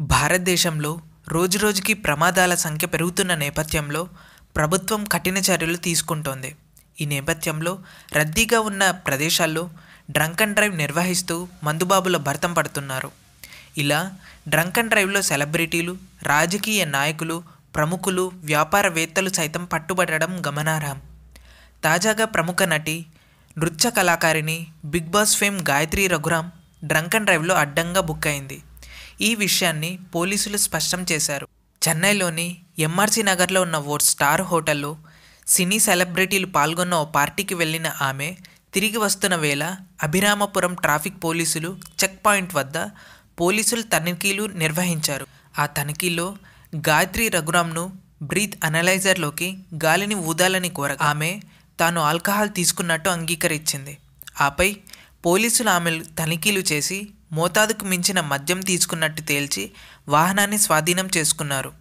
భారతదేశంలో రోజురోజుకి ప్రమాదాల సంఖ్య పెరుగుతున్న నేపథ్యంలో ప్రభుత్వం కఠిన చర్యలు తీసుకుంటోంది. ఈ నేపథ్యంలో రద్దీగా ఉన్న ప్రదేశాల్లో డ్రంక్ అండ్ డ్రైవ్ నిర్వహిస్తూ మందుబాబుల భర్తం పడుతున్నారు. ఇలా డ్రంక్ అండ్ డ్రైవ్లో సెలబ్రిటీలు రాజకీయ నాయకులు ప్రముఖులు వ్యాపారవేత్తలు సైతం పట్టుబడడం గమనార్హం. తాజాగా ప్రముఖ నటి నృత్య కళాకారిణి Bigg Boss fame Gayathri Raghuram drunk and డ్రైవ్లో అడ్డంగా బుక్ అయింది. ఈ విషయాన్ని పోలీసులు స్పష్టం చేశారు. చెన్నైలోని ఎంఆర్సీ నగర్లో ఉన్న ఓ స్టార్ హోటల్లో సినీ సెలబ్రిటీలు పాల్గొన్న ఓ పార్టీకి వెళ్ళిన ఆమె తిరిగి వస్తున్న వేళ అభిరామపురం ట్రాఫిక్ పోలీసులు చెక్ పాయింట్ వద్ద పోలీసులు తనిఖీలు నిర్వహించారు. ఆ తనిఖీలో గాయత్రి రఘురామ్ను బ్రీత్ అనలైజర్లోకి గాలిని ఊదాలని కోరగా ఆమె తాను ఆల్కహాల్ తీసుకున్నట్టు అంగీకరించింది. ఆపై పోలీసులు ఆమె తనిఖీలు చేసి మోతాదుకు మించిన మద్యం తీసుకున్నట్టు తేల్చి వాహనాన్ని స్వాధీనం చేసుకున్నారు.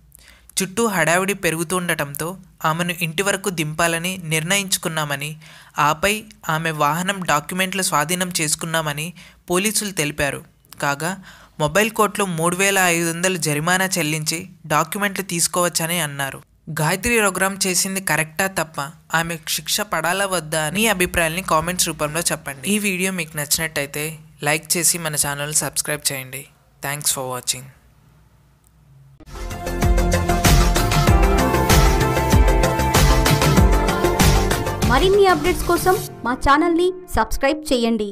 చుట్టూ హడావిడి పెరుగుతుండటంతో ఆమెను ఇంటి వరకు దింపాలని నిర్ణయించుకున్నామని ఆపై ఆమె వాహనం డాక్యుమెంట్లు స్వాధీనం చేసుకున్నామని పోలీసులు తెలిపారు. కాగా మొబైల్ కోర్టులో మూడు వేల ఐదు వందలు జరిమానా చెల్లించి డాక్యుమెంట్లు తీసుకోవచ్చని అన్నారు. గాయత్రి ప్రోగ్రామ్ చేసింది కరెక్టా తప్ప ఆమె శిక్ష పడాలా వద్దా అని అభిప్రాయాల్ని కామెంట్స్ రూపంలో చెప్పండి. ఈ వీడియో మీకు నచ్చినట్టయితే లైక్ చేసి మన ఛానల్ సబ్స్క్రైబ్ చేయండి. థ్యాంక్స్ ఫర్ వాచింగ్ మరిన్ని అప్డేట్స్ కోసం మా ఛానల్ని సబ్స్క్రైబ్ చేయండి.